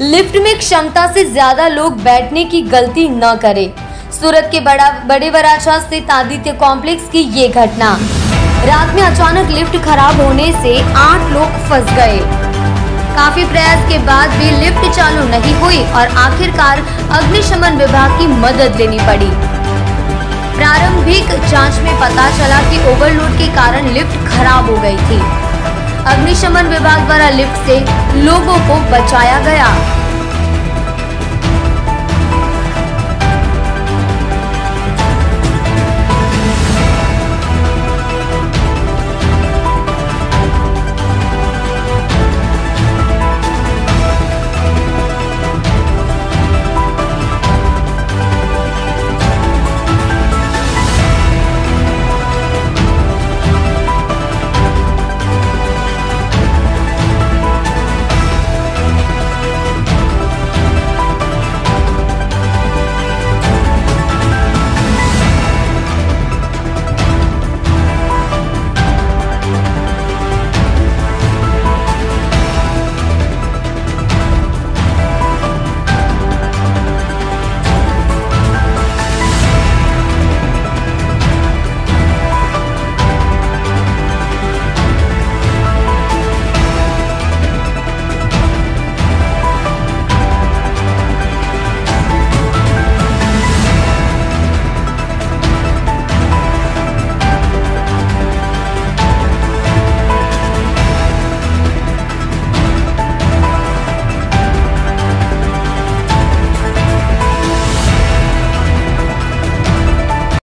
Lift में क्षमता से ज़्यादा लोग बैठने की गलती न करें। सूरत के बड़ा बड़े वराछा स्थित आदित्य कॉम्प्लेक्स की ये घटना। रात में अचानक लिफ्ट खराब होने से आठ लोग फंस गए। काफ़ी प्रयास के बाद भी लिफ्ट चालू नहीं हुई और आखिरकार अग्निशमन विभाग की मदद लेनी पड़ी। प्रारंभिक जाँच में पता चला कि ओवरलोड के कारण लिफ्ट खराब हो गई थी। अग्निशमन विभाग द्वारा लिफ्ट से लोगों को बचाया गया।